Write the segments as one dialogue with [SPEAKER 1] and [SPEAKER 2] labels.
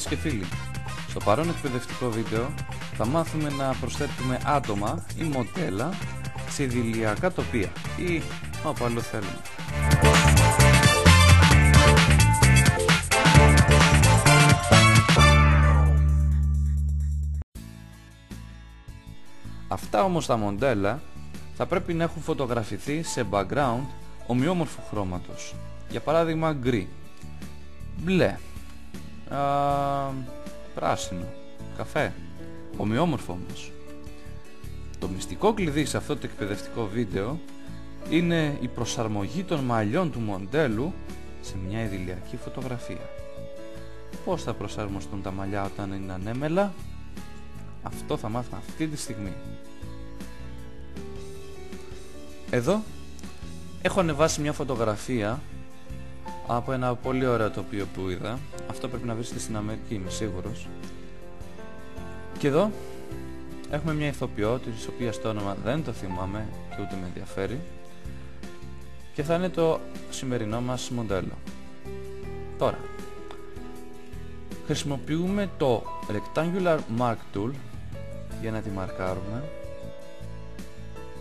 [SPEAKER 1] Φίλες και φίλοι, στο παρόν εκπαιδευτικό βίντεο θα μάθουμε να προσθέτουμε άτομα ή μοντέλα σε ιδηλιακά τοπία ή όπου άλλο θέλουμε. Αυτά όμως τα μοντέλα θα πρέπει να έχουν φωτογραφηθεί σε background ομοιόμορφου χρώματος. Για παράδειγμα γκρι, μπλε, α, πράσινο, καφέ, ομοιόμορφο όμως. Το μυστικό κλειδί σε αυτό το εκπαιδευτικό βίντεο είναι η προσαρμογή των μαλλιών του μοντέλου σε μια ιδηλιακή φωτογραφία. Πώς θα προσαρμοστούν τα μαλλιά όταν είναι ανέμελα, αυτό θα μάθουμε αυτή τη στιγμή. Εδώ έχω ανεβάσει μια φωτογραφία από ένα πολύ ωραίο τοπίο που είδα. Αυτό πρέπει να βρίσκεται στην Αμερική, είμαι σίγουρος. Και εδώ έχουμε μια ηθοποιό, της οποίας το όνομα δεν το θυμάμαι και ούτε με ενδιαφέρει. Και θα είναι το σημερινό μας μοντέλο. Τώρα, χρησιμοποιούμε το Rectangular Mark Tool για να τη μαρκάρουμε.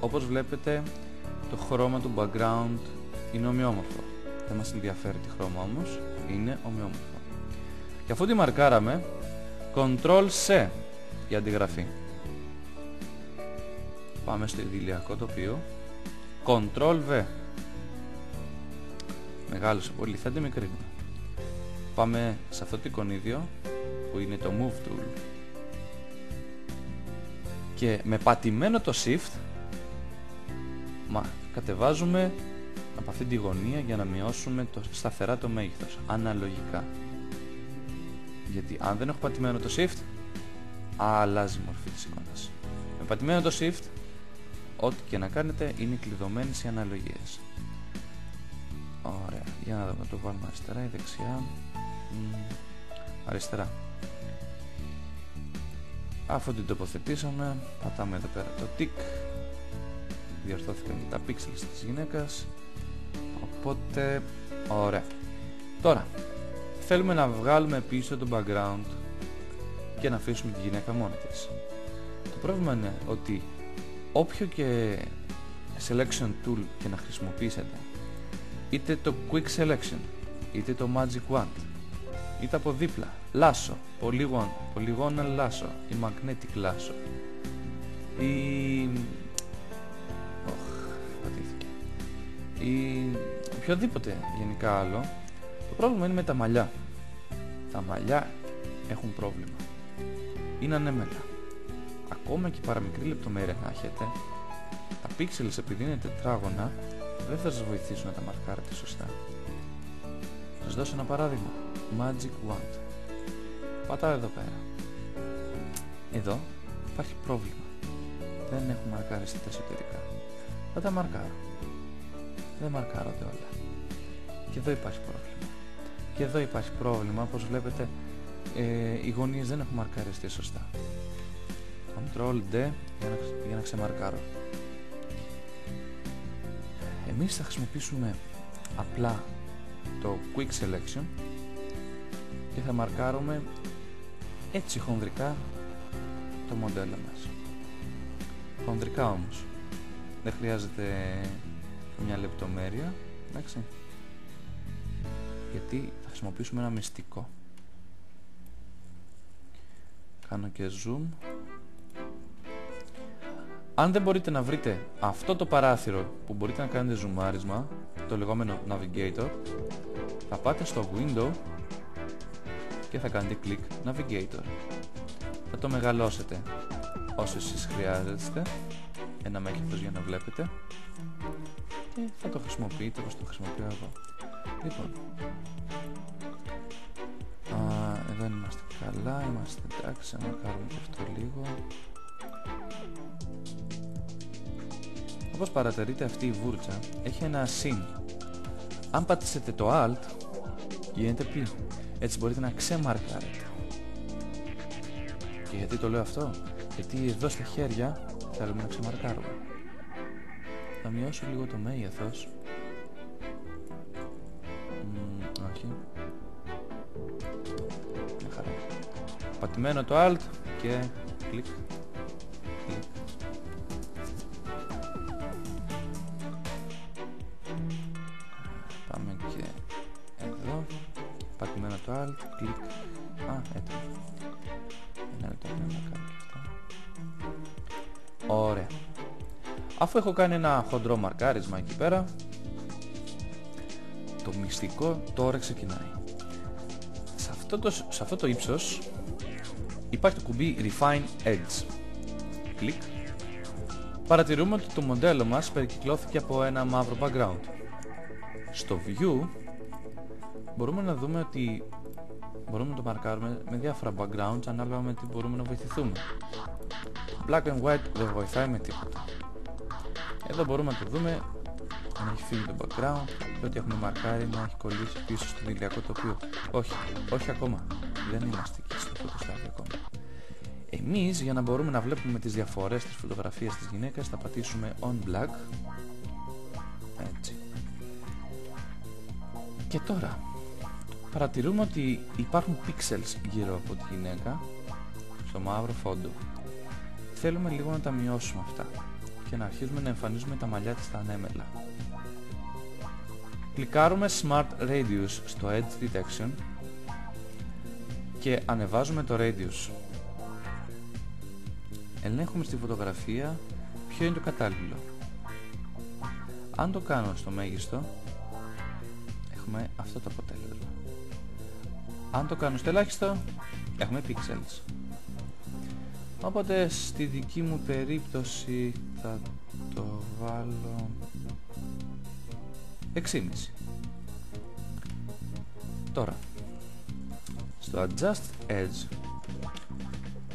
[SPEAKER 1] Όπως βλέπετε το χρώμα του background είναι ομοιόμορφο. Δεν μας ενδιαφέρει τι χρώμα όμως, είναι ομοιόμορφο. Και αφού τη μαρκάραμε, Ctrl C για αντιγραφή. Πάμε στο ιδηλιακό τοπίο. Ctrl V. Μεγάλωσε πολύ, θα τη μικρύνουμε. Πάμε σε αυτό το εικονίδιο που είναι το Move Tool. Και με πατημένο το Shift Μα κατεβάζουμε από αυτή τη γωνία για να μειώσουμε το, σταθερά το μέγεθος, αναλογικά. Γιατί αν δεν έχω πατημένο το Shift, αλλάζει η μορφή της εικόνας. Με πατημένο το Shift, ό,τι και να κάνετε είναι κλειδωμένες οι αναλογίες. Ωραία, για να δούμε το βάλουμε αριστερά ή δεξιά. αριστερά. Αφού την τοποθετήσαμε, πατάμε εδώ πέρα το tick διορθώθηκαν τα pixels της γυναίκας οπότε ωραία. Τώρα θέλουμε να βγάλουμε πίσω το background και να αφήσουμε τη γυναίκα μόνη της. Το πρόβλημα είναι ότι όποιο και selection tool και να χρησιμοποιήσετε είτε το quick selection είτε το magic wand είτε από δίπλα λάσο, polygon, polygonal λάσο ή magnetic λάσο ή ή οποιοδήποτε γενικά άλλο το πρόβλημα είναι με τα μαλλιά. Τα μαλλιά έχουν πρόβλημα. Είναι ανέμελα. Ακόμα και παραμικρή λεπτομέρεια να έχετε τα pixels επειδή είναι τετράγωνα δεν θα σας βοηθήσουν να τα μαρκάρετε σωστά. Θα σας δώσω ένα παράδειγμα. Magic Wand. Πατάω εδώ πέρα. Εδώ υπάρχει πρόβλημα. Δεν έχουμε μαρκάριστεί τα εσωτερικά. Θα τα μαρκάρω δεν μαρκάρονται όλα. Και εδώ υπάρχει πρόβλημα. Και εδώ υπάρχει πρόβλημα, όπως βλέπετε ε, οι γωνίες δεν έχουν μαρκαριστεί σωστά. Ctrl D για να, για να ξεμαρκάρω. Εμείς θα χρησιμοποιήσουμε απλά το Quick Selection και θα μαρκάρουμε έτσι χονδρικά το μοντέλο μας. Χονδρικά όμως. Δεν χρειάζεται μια λεπτομέρεια εντάξει. Γιατί θα χρησιμοποιήσουμε ένα μυστικό. Κάνω και zoom. Αν δεν μπορείτε να βρείτε αυτό το παράθυρο που μπορείτε να κάνετε ζουμάρισμα το λεγόμενο navigator θα πάτε στο window και θα κάνετε κλικ navigator. Θα το μεγαλώσετε όσο εσείς χρειάζεστε. Ένα μέγεθος για να βλέπετε και θα το χρησιμοποιείτε όπως το χρησιμοποιώ εγώ. Λοιπόν, α, εδώ είμαστε καλά, είμαστε εντάξει, να κάνουμε και αυτό λίγο. Όπως παρατηρείτε αυτή η βούρτσα έχει ένα συν. Αν πατήσετε το Alt γίνεται πι. Έτσι μπορείτε να ξεμαρκάρετε. Και γιατί το λέω αυτό, γιατί εδώ στα χέρια θέλουμε να ξεμαρκάρουμε. Θα μειώσω λίγο το μέγεθος. Μ, όχι. Μια χαρά. πατημένο το Alt και κλικ, κλικ. Πάμε και εδώ, πατημένο το Alt, κλικ. Α, έτοιμο. Ένα λεπτό πρέπει να κάνω και αυτό. Ωραία. Αφού έχω κάνει ένα χοντρό μαρκάρισμα εκεί πέρα, το μυστικό τώρα ξεκινάει. Σε αυτό το, σε αυτό το ύψος υπάρχει το κουμπί Refine Edge. Κλικ. Παρατηρούμε ότι το μοντέλο μας περικυκλώθηκε από ένα μαύρο background. Στο View μπορούμε να δούμε ότι μπορούμε να το μαρκάρουμε με διάφορα backgrounds ανάλογα με τι μπορούμε να βοηθηθούμε. Black and white δεν βοηθάει με τίποτα. Εδώ μπορούμε να το δούμε αν έχει φύγει το background και ότι έχουμε μαρκάρει να έχει κολλήσει πίσω στο ηλιακό τοπίο. Όχι, όχι ακόμα. Δεν είμαστε εκεί στο αυτό το στάδιο ακόμα. Εμείς για να μπορούμε να βλέπουμε τις διαφορές της φωτογραφίας της γυναίκας θα πατήσουμε on black. Έτσι. Και τώρα παρατηρούμε ότι υπάρχουν pixels γύρω από τη γυναίκα στο μαύρο φόντο. Θέλουμε λίγο να τα μειώσουμε αυτά και να αρχίσουμε να εμφανίζουμε τα μαλλιά της στα ανέμελα. Κλικάρουμε Smart Radius στο Edge Detection και ανεβάζουμε το Radius. Ελέγχουμε στη φωτογραφία ποιο είναι το κατάλληλο. Αν το κάνω στο μέγιστο, έχουμε αυτό το αποτέλεσμα. Αν το κάνω στο ελάχιστο, έχουμε pixels. Οπότε στη δική μου περίπτωση θα το βάλω 6,5 Τώρα στο Adjust Edge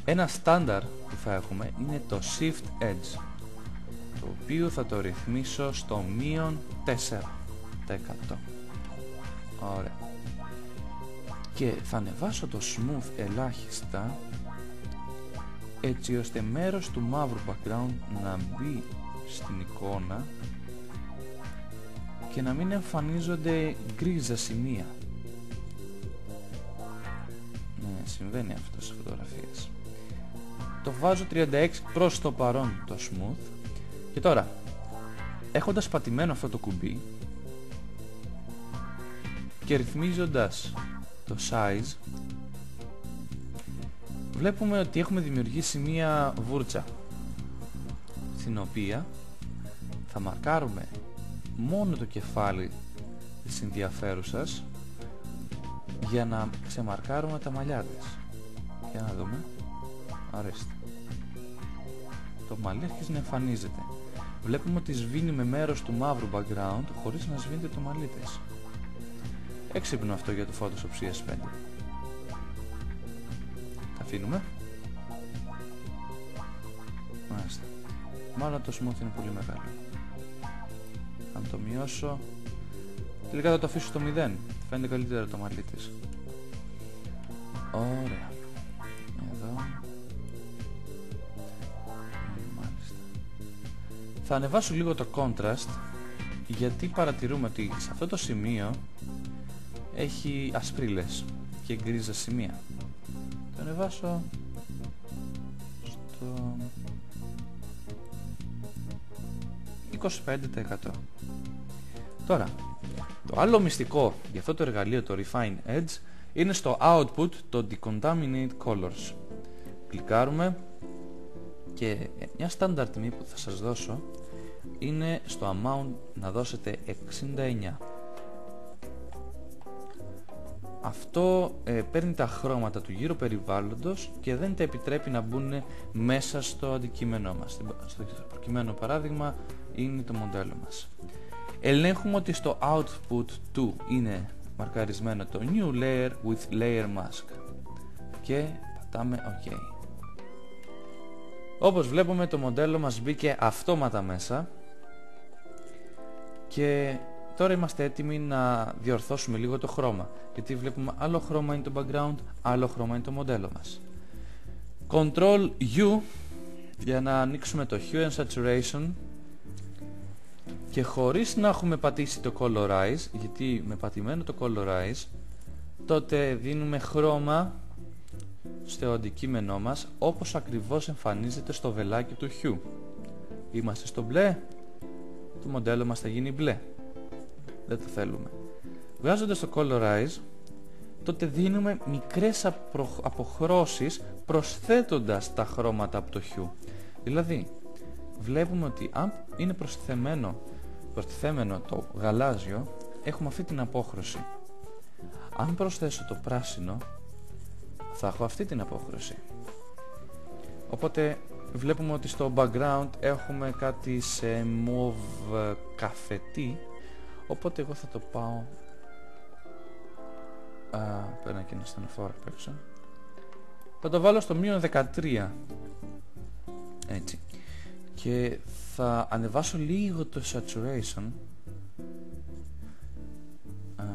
[SPEAKER 1] ένα στάνταρ που θα έχουμε είναι το Shift Edge το οποίο θα το ρυθμίσω στο μείον 4% Ωραία. Και θα ανεβάσω το Smooth ελάχιστα έτσι ώστε μέρος του μαύρου background να μπει στην εικόνα και να μην εμφανίζονται γκρίζα σημεία. Ναι, συμβαίνει αυτό σε φωτογραφίες. Το βάζω 36 προς το παρόν το smooth και τώρα έχοντας πατημένο αυτό το κουμπί και ρυθμίζοντας το size βλέπουμε ότι έχουμε δημιουργήσει μία βούρτσα στην οποία θα μαρκάρουμε μόνο το κεφάλι της ενδιαφέρουσας για να ξεμαρκάρουμε τα μαλλιά της. Για να δούμε. Αρέστε. Το μαλλί αρχίζει να εμφανίζεται. Βλέπουμε ότι σβήνει με μέρος του μαύρου background χωρίς να σβήνεται το μαλλί της. Έξυπνο αυτό για το Photoshop CS5 αφήνουμε. Μάλιστα. Μάλλον το smooth είναι πολύ μεγάλο. Αν το μειώσω... Τελικά θα το αφήσω στο 0. Φαίνεται καλύτερα το μαλλί της. Ωραία. Εδώ. Μάλιστα. Θα ανεβάσω λίγο το contrast γιατί παρατηρούμε ότι σε αυτό το σημείο έχει ασπρίλες και γκρίζα σημεία το ανεβάσω στο 25% Τώρα, το άλλο μυστικό για αυτό το εργαλείο, το Refine Edge, είναι στο output το Decontaminate Colors. Κλικάρουμε και μια στάνταρ τιμή που θα σας δώσω είναι στο amount να δώσετε 69 αυτό ε, παίρνει τα χρώματα του γύρω περιβάλλοντος και δεν τα επιτρέπει να μπουν μέσα στο αντικείμενό μας. Στο προκειμένο παράδειγμα είναι το μοντέλο μας. Ελέγχουμε ότι στο output του είναι μαρκαρισμένο το new layer with layer mask και πατάμε ok. Όπως βλέπουμε το μοντέλο μας μπήκε αυτόματα μέσα και Τώρα είμαστε έτοιμοι να διορθώσουμε λίγο το χρώμα γιατί βλέπουμε άλλο χρώμα είναι το background, άλλο χρώμα είναι το μοντέλο μας. Ctrl U για να ανοίξουμε το Hue and Saturation και χωρίς να έχουμε πατήσει το Colorize γιατί με πατημένο το Colorize τότε δίνουμε χρώμα στο αντικείμενό μας όπως ακριβώς εμφανίζεται στο βελάκι του χιού. Είμαστε στο μπλε, το μοντέλο μας θα γίνει μπλε. Δεν το θέλουμε. Βγάζοντας το Colorize, τότε δίνουμε μικρές αποχρώσεις προσθέτοντας τα χρώματα από το χιού. Δηλαδή, βλέπουμε ότι αν είναι προσθεμένο, προσθεμένο το γαλάζιο, έχουμε αυτή την απόχρωση. Αν προσθέσω το πράσινο, θα έχω αυτή την απόχρωση. Οπότε βλέπουμε ότι στο background έχουμε κάτι σε mauve καφετή, οπότε εγώ θα το πάω... Α, πέρα και ένα στενοφόρο απ' έξω. Θα το βάλω στο μείον 13. Έτσι. Και θα ανεβάσω λίγο το saturation. Α,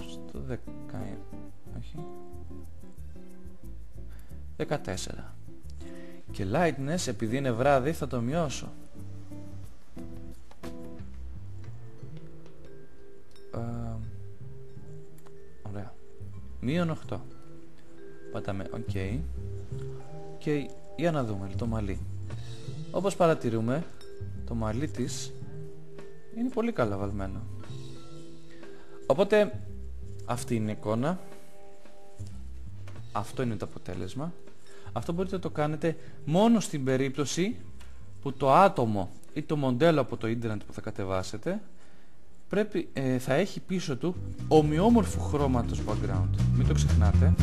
[SPEAKER 1] στο 10... Όχι. 14. Και lightness επειδή είναι βράδυ θα το μειώσω. Μείον 8. Πατάμε OK. Και για να δούμε το μαλλί. Όπως παρατηρούμε, το μαλλί της είναι πολύ καλά βαλμένο. Οπότε, αυτή είναι η εικόνα. Αυτό είναι το αποτέλεσμα. Αυτό μπορείτε να το κάνετε μόνο στην περίπτωση που το άτομο ή το μοντέλο από το ίντερνετ που θα κατεβάσετε πρέπει, ε, θα έχει πίσω του ομοιόμορφου χρώματος background. Μην το ξεχνάτε.